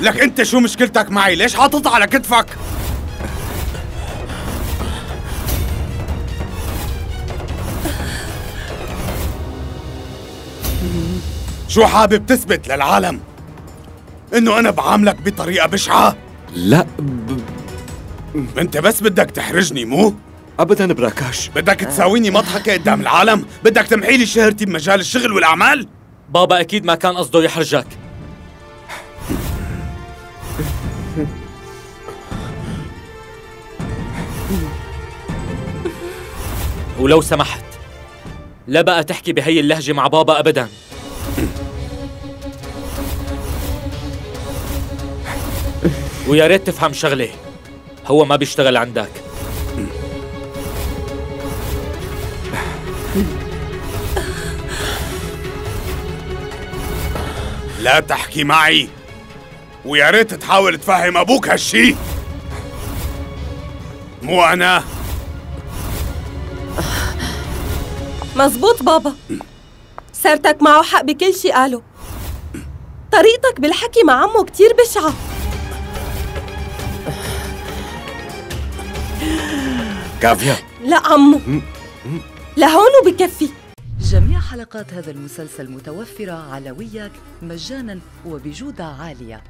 لك انت شو مشكلتك معي؟ ليش حاططها على كتفك؟ شو حابب تثبت للعالم؟ انه أنا بعاملك بطريقة بشعة؟ لا ب... انت بس بدك تحرجني مو؟ ابدا براكاش. بدك تساويني مضحكة قدام العالم؟ بدك تمحي لي شهرتي بمجال الشغل والأعمال؟ بابا أكيد ما كان قصده يحرجك. ولو سمحت لا بقى تحكي بهي اللهجة مع بابا أبدا. ويا ريت تفهم شغلة هو ما بيشتغل عندك. لا تحكي معي. ويا ريت تحاول تفهم أبوك هالشي. مو أنا. مزبوط بابا. سرتك معه حق بكل شي قاله. طريقتك بالحكي مع عمو كتير بشعة. كافية. لا عمو. لهون وبكفي. جميع حلقات هذا المسلسل متوفرة على وياك مجانا وبجودة عالية.